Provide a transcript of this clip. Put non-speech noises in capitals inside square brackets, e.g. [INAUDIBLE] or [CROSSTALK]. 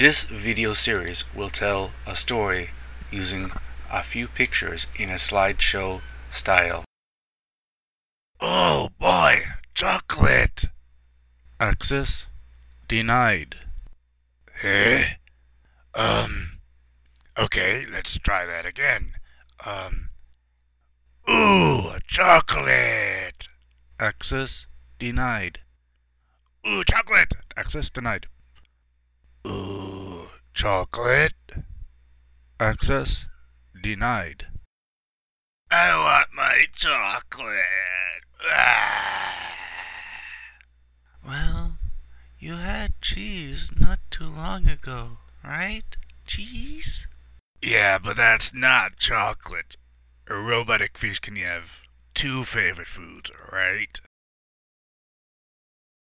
This video series will tell a story using a few pictures in a slideshow style. Oh boy, chocolate! Access denied. Eh? Um, okay, let's try that again. Um, ooh, chocolate! Access denied. Ooh, chocolate! Access denied. Chocolate? Access denied. I want my chocolate! Ah. [SIGHS] Well, you had cheese not too long ago, right? Cheese? Yeah, but that's not chocolate. A robotic fish can have two favorite foods, right?